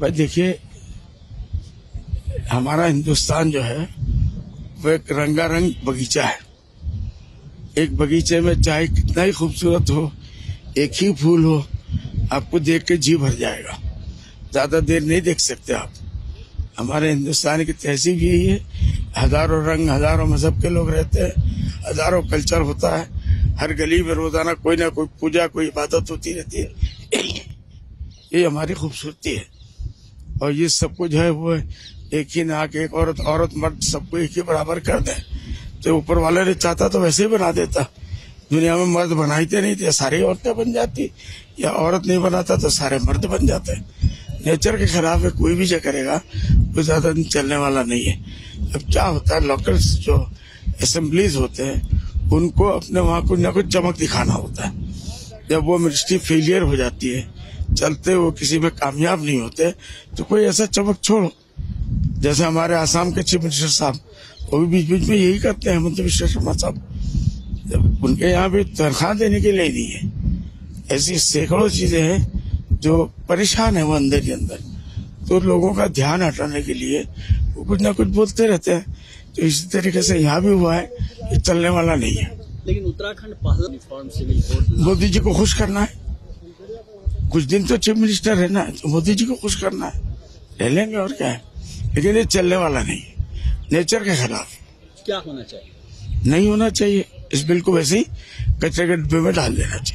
भाई देखिए, हमारा हिंदुस्तान जो है, वो एक रंगारंग बगीचा है। एक बगीचे में चाहे कितना ही खूबसूरत हो, एक ही फूल हो, आपको देख के जी भर जाएगा। ज़्यादा देर नहीं देख सकते आप। हमारे हिंदुस्तान की तहजीब यही है, हज़ारों रंग, हज़ारों मज़हब के लोग रहते हैं, हज़ारों कल्चर होता है। हर गली में रोज़ाना कोई ना कोई पूजा, कोई इबादत होती रहती है। ये हमारी खूबसूरती है। और ये सब कुछ है, वो एक ही ना के एक औरत औरत मर्द सबको एक ही बराबर कर दे। तो ऊपर वाले ने चाहता तो वैसे ही बना देता। दुनिया में मर्द बनाते नहीं थे, सारी औरतें बन जाती। या औरत नहीं बनाता तो सारे मर्द बन जाते। नेचर के खिलाफ है कोई भी जो करेगा, वो ज़्यादा चलने वाला नहीं है। अब क्या होता है लोकल जो असेंबलीज होते हैं, उनको अपने वहाँ कुछ ना कुछ चमक दिखाना होता है। जब वो मिनिस्ट्री फेलियर हो जाती है चलते वो किसी में कामयाब नहीं होते तो कोई ऐसा चमक छोड़ो। जैसे हमारे आसाम के चीफ मिनिस्टर साहब वो भी बीच बीच में यही करते हैं हेमंत विश्व शर्मा साहब। जब उनके यहाँ भी तनख्वाह देने के लिए नहीं है। ऐसी सैकड़ों चीज़ें हैं जो परेशान है वो अंदर ही अंदर। तो लोगों का ध्यान हटाने के लिए वो कुछ ना कुछ बोलते रहते हैं। तो इसी तरीके से यहाँ भी हुआ है ये चलने वाला नहीं है। लेकिन उत्तराखंड मोदी जी को खुश करना है। कुछ दिन तो चीफ मिनिस्टर है तो मोदी जी को खुश करना है। ले लेंगे और क्या है? लेकिन ये चलने वाला नहीं नेचर के खिलाफ। क्या होना चाहिए? नहीं होना चाहिए। इस बिल को वैसे ही कचरे के डिब्बे में डाल देना चाहिए।